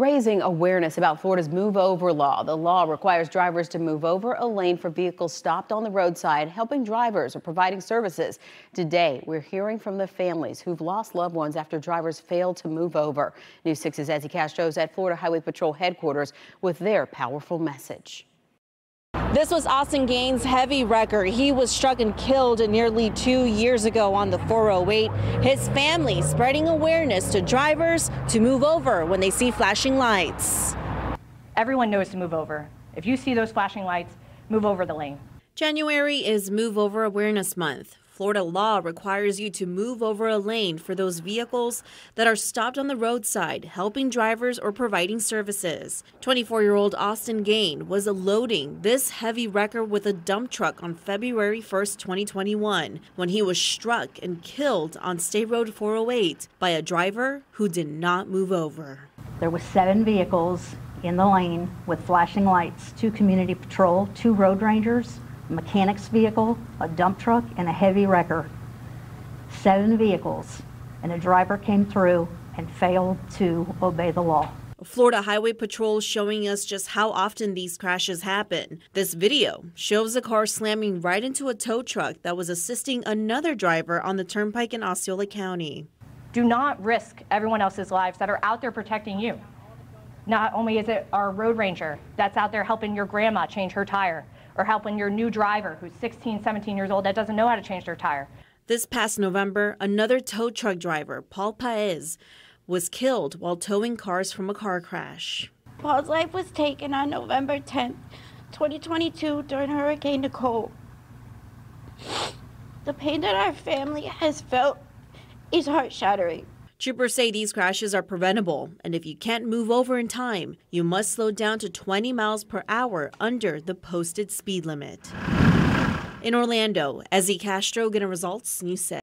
raising awareness about Florida's move over law. The law requires drivers to move over a lane for vehicles stopped on the roadside, helping drivers or providing services. Today, we're hearing from the families who've lost loved ones after drivers failed to move over. News 6's Ezzy is at Florida Highway Patrol headquarters with their powerful message. This was Austin Gaines' heavy wrecker. He was struck and killed nearly two years ago on the 408. His family spreading awareness to drivers to move over when they see flashing lights. Everyone knows to move over. If you see those flashing lights, move over the lane. January is Move Over Awareness Month. Florida law requires you to move over a lane for those vehicles that are stopped on the roadside, helping drivers or providing services. 24 year old Austin Gain was loading this heavy wrecker with a dump truck on February 1, 2021, when he was struck and killed on State Road 408 by a driver who did not move over. There were seven vehicles in the lane with flashing lights, two community patrol, two road rangers, mechanic's vehicle, a dump truck, and a heavy wrecker. Seven vehicles, and a driver came through and failed to obey the law. Florida Highway Patrol showing us just how often these crashes happen. This video shows a car slamming right into a tow truck that was assisting another driver on the turnpike in Osceola County. Do not risk everyone else's lives that are out there protecting you. Not only is it our road ranger that's out there helping your grandma change her tire, or helping your new driver who's 16, 17 years old that doesn't know how to change their tire. This past November, another tow truck driver, Paul Paez, was killed while towing cars from a car crash. Paul's life was taken on November 10th, 2022 during Hurricane Nicole. The pain that our family has felt is heart shattering. Troopers say these crashes are preventable, and if you can't move over in time, you must slow down to 20 miles per hour under the posted speed limit. In Orlando, Ezzy Castro, getting results, News 6.